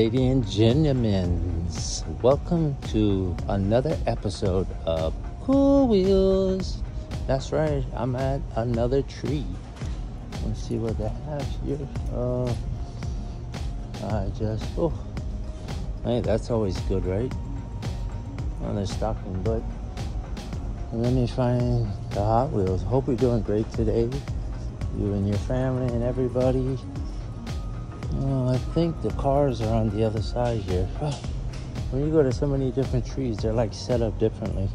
ladies and gentlemen. Welcome to another episode of KOOLWHEELS. That's right, I'm at another tree. Let's see what they have here. Uh, I just, oh, hey, that's always good, right? On their stocking, but let me find the Hot Wheels. Hope you're doing great today. You and your family and everybody. Oh, I think the cars are on the other side here. When you go to so many different trees, they're like set up differently.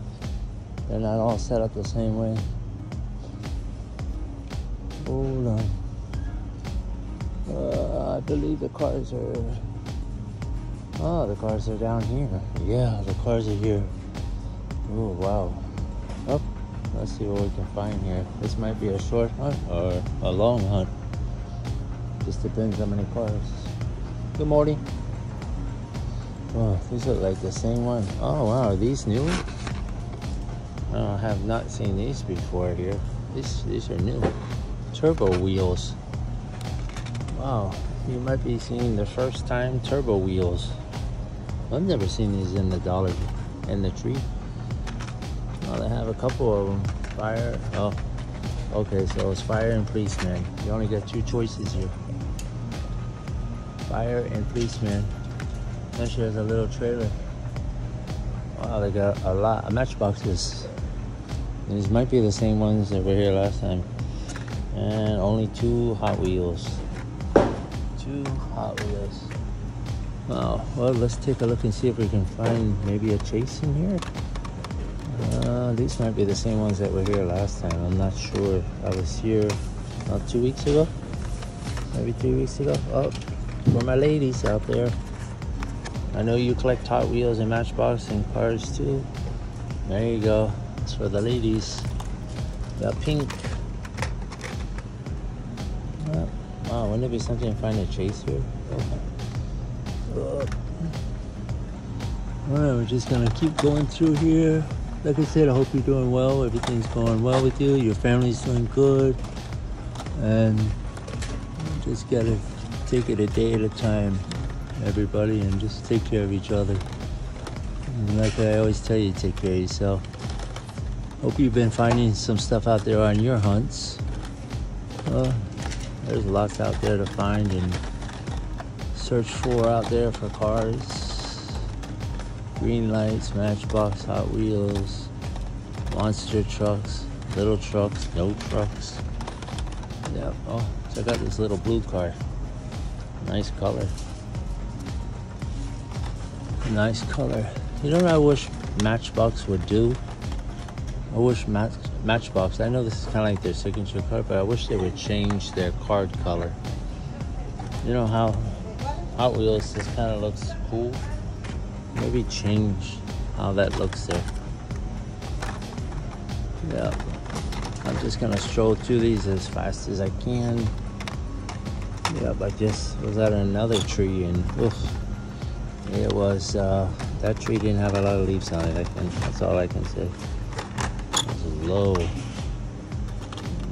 They're not all set up the same way. Hold on. Uh, I believe the cars are. Oh, the cars are down here. Yeah, the cars are here. Oh, wow. Oh, let's see what we can find here. This might be a short hunt or a long hunt. Just depends how many cars. Good morning. Oh, these look like the same one. Oh wow, are these new? Oh, I have not seen these before here. These these are new. Turbo wheels. Wow, you might be seeing the first time turbo wheels. I've never seen these in the dollar in the tree. Oh, they have a couple of them. Fire. Oh, okay. So it's fire and policeman. You only got two choices here fire and policeman. Then she has a little trailer. Wow, they got a lot of matchboxes. These might be the same ones that were here last time. And only two Hot Wheels. Two Hot Wheels. Wow, well, let's take a look and see if we can find maybe a chase in here. Uh, these might be the same ones that were here last time. I'm not sure. I was here about two weeks ago. Maybe three weeks ago. Oh, for my ladies out there. I know you collect Hot Wheels and Matchbox and cars too. There you go. It's for the ladies. Got pink. Oh, wow, wouldn't it be something to find a chase here? Oh. Alright, we're just gonna keep going through here. Like I said, I hope you're doing well. Everything's going well with you. Your family's doing good. And just gotta take it a day at a time, everybody, and just take care of each other. And like I always tell you, take care of yourself. Hope you've been finding some stuff out there on your hunts. Well, there's lots out there to find and search for out there for cars. Greenlights, Matchbox, Hot Wheels, monster trucks, little trucks, no trucks. Yeah, oh, check out this little blue car. Nice color. Nice color. You know what I wish Matchbox would do? I wish Match, Matchbox, I know this is kind of like their signature color, but I wish they would change their card color. You know how Hot Wheels just kind of looks cool? Maybe change how that looks there. Yeah. I'm just gonna stroll through these as fast as I can. Yep, I just was at another tree and oof, it was, uh, that tree didn't have a lot of leaves on it. I can, that's all I can say. It was low,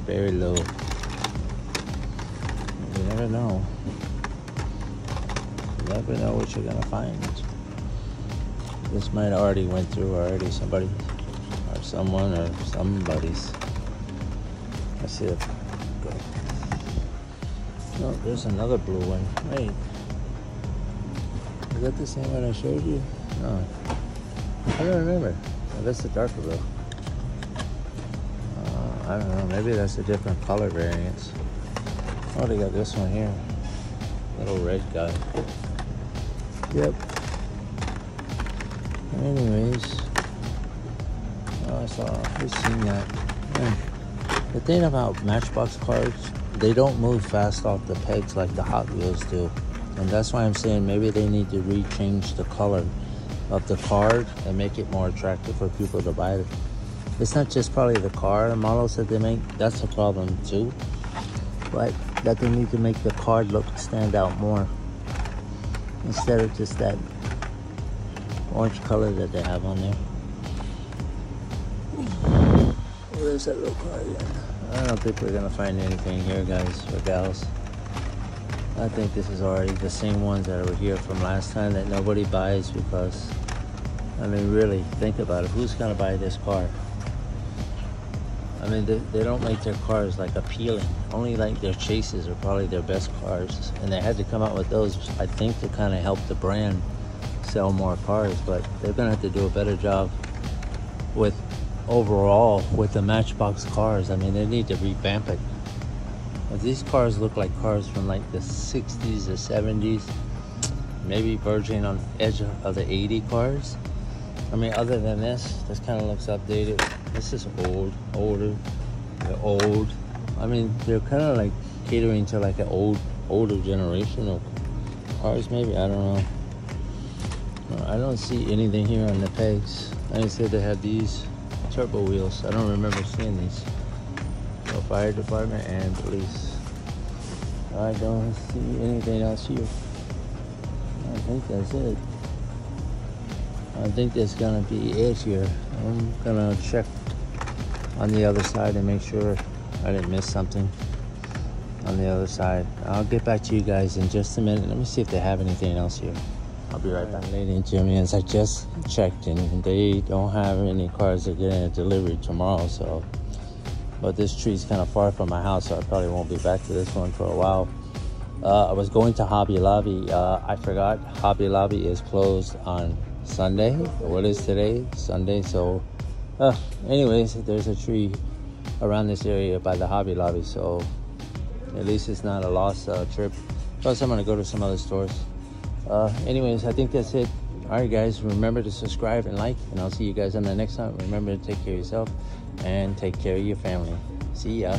very low. You never know. You never know what you're gonna find. This might already went through already. Somebody, or someone, or somebody's. I see it. Oh, there's another blue one. Wait. Is that the same one I showed you? No. I don't remember. Oh, that's the darker blue. Uh, I don't know. Maybe that's a different color variance. Oh, they got this one here. Little red guy. Yep. Anyways. Oh, I saw. We've seen that. Yeah. The thing about Matchbox cards they don't move fast off the pegs like the Hot Wheels do. And that's why I'm saying maybe they need to rechange the color of the card and make it more attractive for people to buy it. It's not just probably the car models that they make, that's a problem too. But that they need to make the card look stand out more. Instead of just that orange color that they have on there. Where's that little car again? I don't think we're gonna find anything here, guys or gals. I think this is already the same ones that were here from last time that nobody buys because, I mean, really, think about it. Who's going to buy this car? I mean, they, they don't make their cars like appealing. Only like their chases are probably their best cars. And they had to come out with those, I think, to kind of help the brand sell more cars. But they're going to have to do a better job with overall with the Matchbox cars. I mean, they need to revamp it. But these cars look like cars from like the 60s or 70s, maybe verging on edge of the 80 cars. I mean, other than this, this kind of looks updated. This is old, older, they're old. I mean, they're kind of like catering to like an old, older generation of cars. Maybe I don't know. I don't see anything here on the pegs. I said they have these turbo wheels. I don't remember seeing these. So fire department and police. I don't see anything else here. I think that's it. I think that's gonna be it here. I'm gonna check on the other side and make sure I didn't miss something on the other side. I'll get back to you guys in just a minute. Let me see if they have anything else here. I'll be right back. Lady and gentlemen, I just checked and they don't have any cars that get in a delivery tomorrow, so but this tree's kind of far from my house, so I probably won't be back to this one for a while. Uh, I was going to Hobby Lobby. Uh, I forgot Hobby Lobby is closed on Sunday. What is today? Sunday. So, uh, anyways, there's a tree around this area by the Hobby Lobby, so at least it's not a lost uh, trip. Plus, I'm gonna go to some other stores. Uh, anyways, I think that's it. All right, guys, remember to subscribe and like, and I'll see you guys on the next time. Remember to take care of yourself and take care of your family. See ya.